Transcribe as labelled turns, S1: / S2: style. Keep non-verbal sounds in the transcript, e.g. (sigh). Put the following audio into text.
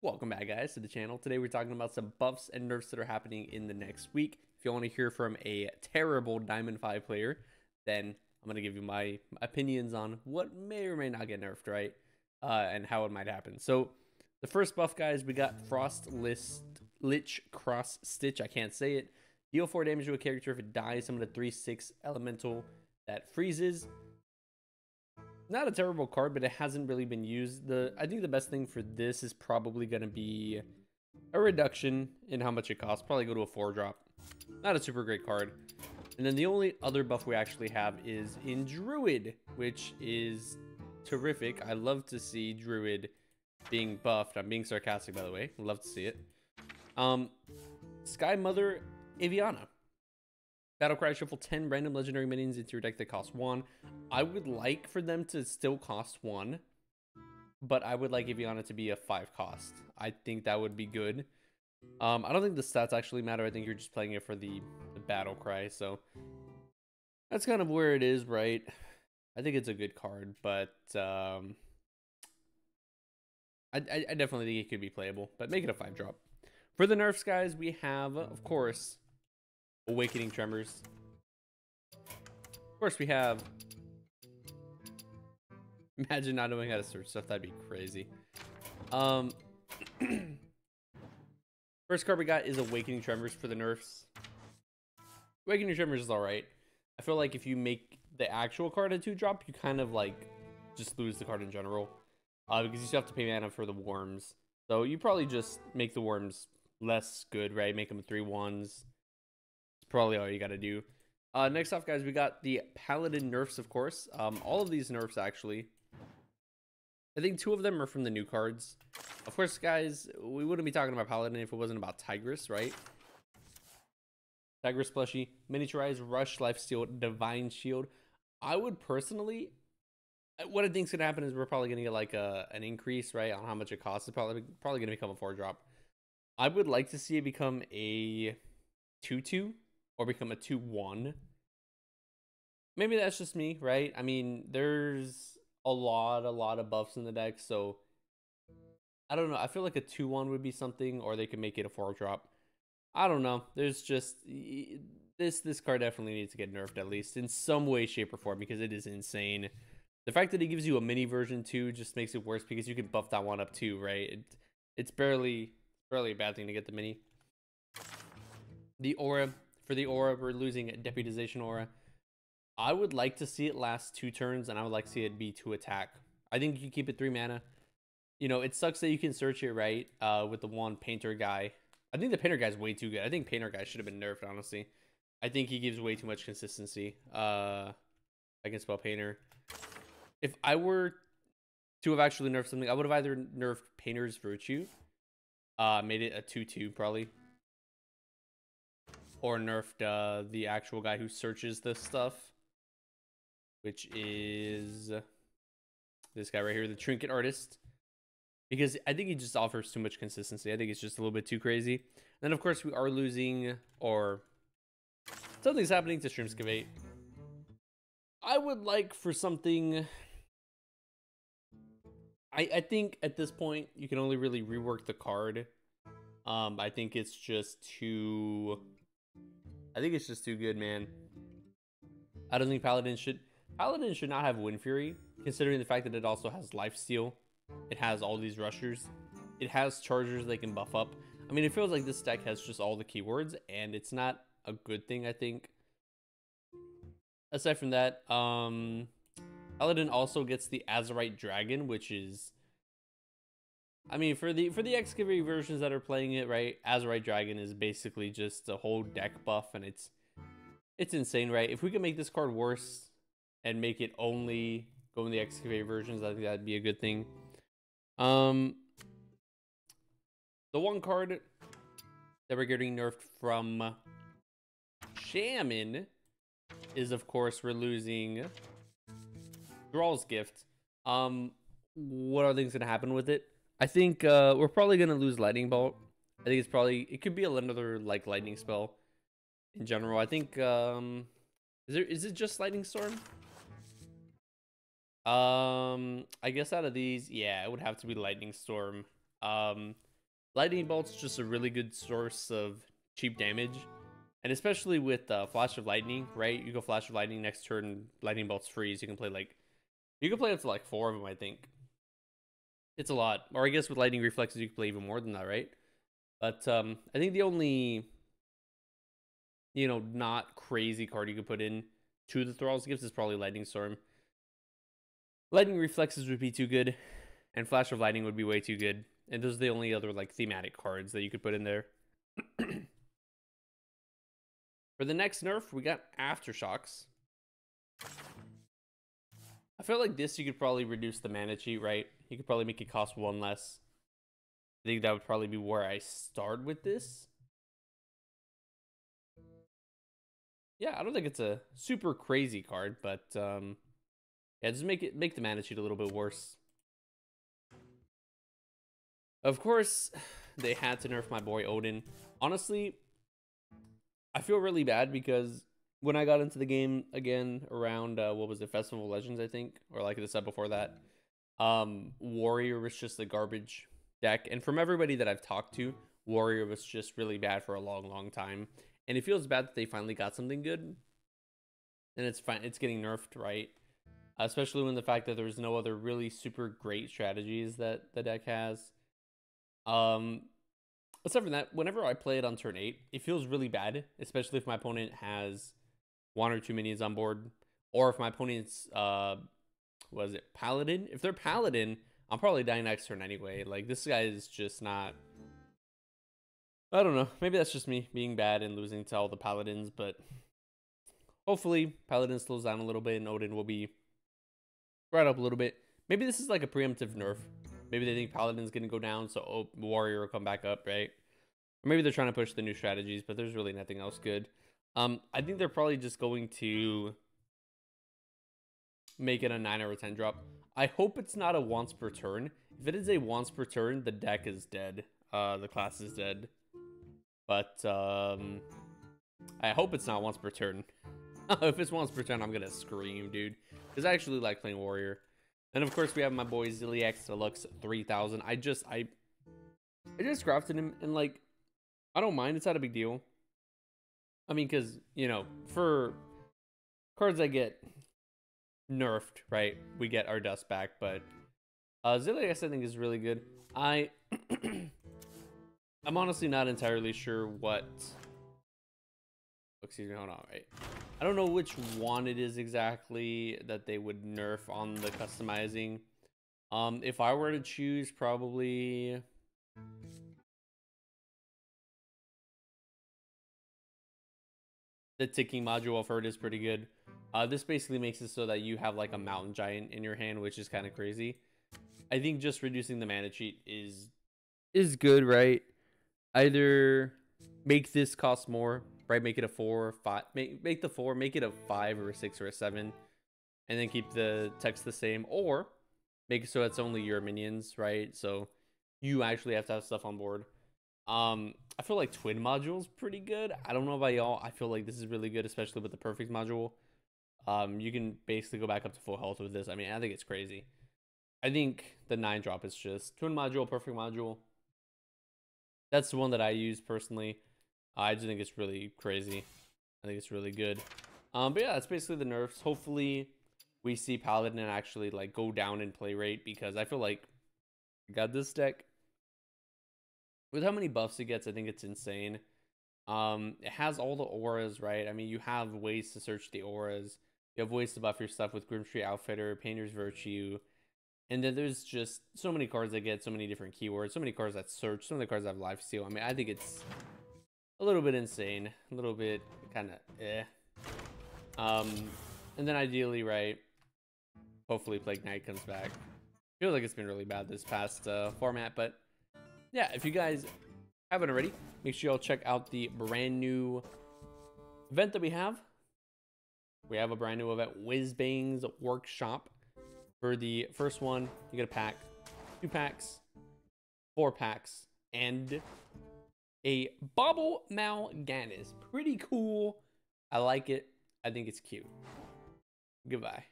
S1: Welcome back guys to the channel. Today we're talking about some buffs and nerfs that are happening in the next week. If you want to hear from a terrible Diamond 5 player, then I'm going to give you my opinions on what may or may not get nerfed, right? Uh, and how it might happen. So the first buff guys, we got Frost List Lich Cross Stitch. I can't say it. Deal 4 damage to a character if it dies. Summon a 3-6 elemental that freezes not a terrible card, but it hasn't really been used. The I think the best thing for this is probably going to be a reduction in how much it costs. Probably go to a four drop. Not a super great card. And then the only other buff we actually have is in Druid, which is terrific. I love to see Druid being buffed. I'm being sarcastic, by the way. Love to see it. Um, Sky Mother Aviana. Battlecry shuffle 10 random legendary minions into your deck that cost 1. I would like for them to still cost 1, but I would like Aviana to be a 5 cost. I think that would be good. Um, I don't think the stats actually matter. I think you're just playing it for the, the battle cry, so that's kind of where it is, right? I think it's a good card, but um, I, I, I definitely think it could be playable, but make it a 5 drop. For the nerfs, guys, we have, of course, Awakening Tremors. Of course, we have... (laughs) Imagine not knowing how to search stuff. That'd be crazy. Um, (clears throat) First card we got is Awakening Tremors for the nerfs. Awakening Tremors is alright. I feel like if you make the actual card a 2-drop, you kind of, like, just lose the card in general. Uh, because you still have to pay mana for the worms. So you probably just make the worms less good, right? Make them three ones probably all you got to do. Uh, next off, guys, we got the Paladin nerfs, of course. Um, all of these nerfs, actually. I think two of them are from the new cards. Of course, guys, we wouldn't be talking about Paladin if it wasn't about Tigress, right? Tigress plushie, miniaturize, rush, lifesteal, divine shield. I would personally, what I think is gonna happen is we're probably gonna get like a an increase, right, on how much it costs. It's probably probably gonna become a four drop. I would like to see it become a two two or become a 2-1. Maybe that's just me, right? I mean, there's a lot, a lot of buffs in the deck, so I don't know. I feel like a 2-1 would be something, or they could make it a 4-drop. I don't know. There's just this this card definitely needs to get nerfed at least in some way, shape, or form because it is insane. The fact that it gives you a mini version too just makes it worse because you can buff that one up too, right? It, it's barely barely a bad thing to get the mini. The aura for the aura. We're losing deputization aura. I would like to see it last two turns, and I would like to see it be two attack. I think you can keep it three mana. You know, it sucks that you can search it right uh, with the one painter guy. I think the painter guy's way too good. I think painter guy should have been nerfed, honestly. I think he gives way too much consistency. Uh, I can spell painter. If I were to have actually nerfed something, I would have either nerfed painter's virtue, uh, made it a 2-2 probably, or nerfed uh, the actual guy who searches this stuff, which is this guy right here, the trinket artist. Because I think he just offers too much consistency. I think it's just a little bit too crazy. And then, of course, we are losing, or something's happening to Streamscavate. I would like for something... I, I think at this point, you can only really rework the card. Um, I think it's just too I think it's just too good, man. I don't think Paladin should... Paladin should not have Wind Fury, considering the fact that it also has Life Steal. It has all these rushers. It has chargers they can buff up. I mean, it feels like this deck has just all the keywords, and it's not a good thing, I think. Aside from that, um, Paladin also gets the Azerite Dragon, which is I mean, for the for the excavate versions that are playing it, right? Azerite Dragon is basically just a whole deck buff, and it's it's insane, right? If we could make this card worse and make it only go in the excavate versions, I think that'd be a good thing. Um, the one card that we're getting nerfed from Shaman is, of course, we're losing Thrall's Gift. Um, what are things gonna happen with it? I think uh, we're probably gonna lose Lightning Bolt. I think it's probably it could be another like lightning spell in general. I think um is there is it just lightning storm? Um I guess out of these, yeah, it would have to be lightning storm. Um Lightning Bolt's just a really good source of cheap damage. And especially with uh, Flash of Lightning, right? You go Flash of Lightning next turn, Lightning Bolt's freeze. You can play like, you can play up to like four of them, I think. It's a lot. Or I guess with Lightning Reflexes, you can play even more than that, right? But um, I think the only, you know, not crazy card you could put in to the Thrall's Gifts is probably Lightning Storm. Lightning Reflexes would be too good, and Flash of Lightning would be way too good. And those are the only other like thematic cards that you could put in there. (clears throat) For the next nerf, we got Aftershocks. I feel like this you could probably reduce the mana cheat, right? You could probably make it cost one less. I think that would probably be where I start with this. Yeah, I don't think it's a super crazy card, but um, yeah, just make it make the mana cheat a little bit worse. Of course, (sighs) they had to nerf my boy Odyn. Honestly, I feel really bad because when I got into the game again around uh, what was it, Festival of Legends, I think, or like I said before that, um, Warrior was just a garbage deck, and from everybody that I've talked to, Warrior was just really bad for a long, long time, and it feels bad that they finally got something good, and it's fine, it's getting nerfed, right? Especially when the fact that there's no other really super great strategies that the deck has. Um, aside from that, whenever I play it on turn eight, it feels really bad, especially if my opponent has one or two minions on board, or if my opponent's uh, was it paladin? If they're paladin, I'm probably dying next turn anyway. Like this guy is just not. I don't know. Maybe that's just me being bad and losing to all the paladins, but hopefully paladin slows down a little bit and Odyn will be right up a little bit. Maybe this is like a preemptive nerf Maybe they think Paladin's going to go down, so oh, Warrior will come back up, right? Or maybe they're trying to push the new strategies, but there's really nothing else good. Um, I think they're probably just going to make it a 9 or a 10 drop. I hope it's not a once per turn. If it is a once per turn, the deck is dead. Uh, the class is dead. But um, I hope it's not once per turn. (laughs) if it's once per turn, I'm going to scream, dude. Because I actually like playing Warrior. And of course, we have my boy Zilliax Deluxe 3000. I just, I, I just crafted him and like, I don't mind. It's not a big deal. I mean, because, you know, for cards that get nerfed, right, we get our dust back. But uh, Zilliax, I think, is really good. I, (clears throat) I'm honestly not entirely sure what, excuse me, hold on, right. I don't know which one it is exactly that they would nerf on the customizing. Um, if I were to choose, probably... The ticking module I've heard is pretty good. Uh, this basically makes it so that you have like a mountain giant in your hand, which is kind of crazy. I think just reducing the mana cheat is is good, right? Either make this cost more right? Make it a four, or five. Make make the four, make it a five or a six or a seven, and then keep the text the same, or make it so it's only your minions, right? So you actually have to have stuff on board. Um, I feel like twin module's pretty good. I don't know about y'all. I feel like this is really good, especially with the perfect module. Um, you can basically go back up to full health with this. I mean, I think it's crazy. I think the nine drop is just twin module, perfect module. That's the one that I use personally. I just think it's really crazy. I think it's really good. Um, but yeah, that's basically the nerfs. Hopefully, we see Paladin actually like go down in play rate because I feel like I got this deck with how many buffs it gets. I think it's insane. Um, it has all the auras, right? I mean, you have ways to search the auras. You have ways to buff your stuff with Grimstreet Outfitter, Painter's Virtue, and then there's just so many cards that get so many different keywords, so many cards that search, so many cards that have life steal. I mean, I think it's a little bit insane, a little bit kind of eh. Um, and then ideally, right, hopefully Plague Knight comes back. Feels like it's been really bad this past uh, format, but yeah, if you guys haven't already, make sure y'all check out the brand new event that we have. We have a brand new event, Whizbang's Workshop. For the first one, you get a pack, two packs, four packs, and a Bauble Mal'Ganis. Pretty cool. I like it. I think it's cute. Goodbye.